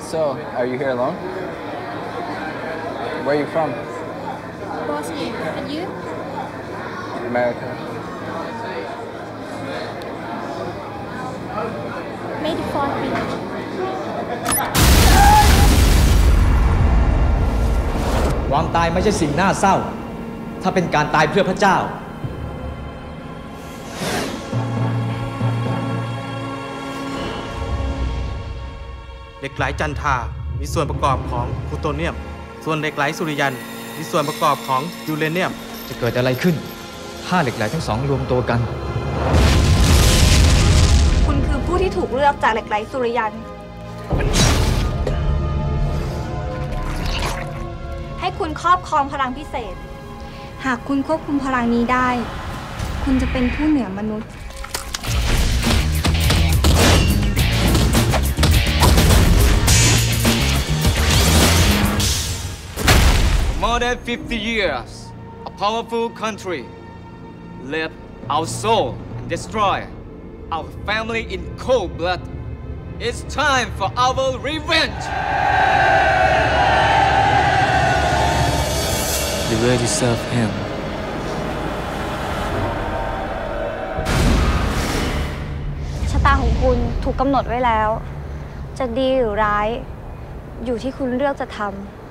So, are you here alone? Where are you from? Bosnia. And you? America. May the fourth be with you. ความตายไม่ใช่สิ่งน่าเศร้า ถ้าเป็นการตายเพื่อพระเจ้า เหล็กไหลจันทรามีส่วนประกอบของพลูโตเนียม ส่วนเหล็กไหลสุริยัน มีส่วนประกอบของยูเรเนียม จะเกิดอะไรขึ้น ถ้าเหล็กไหลทั้งสองรวมตัวกัน คุณคือผู้ที่ถูกเลือกจากเหล็กไหลสุริยัน ให้คุณครอบครองพลังพิเศษ หากคุณควบคุมพลังนี้ได้ คุณจะเป็นผู้เหนือมนุษย์ More than 50 years, a powerful country left our soul and destroy our family in cold blood. It's time for our revenge. The way to serve him. ชะตาของคุณถูกกำหนดไว้แล้ว จะดีหรือร้าย อยู่ที่คุณเลือกจะทำ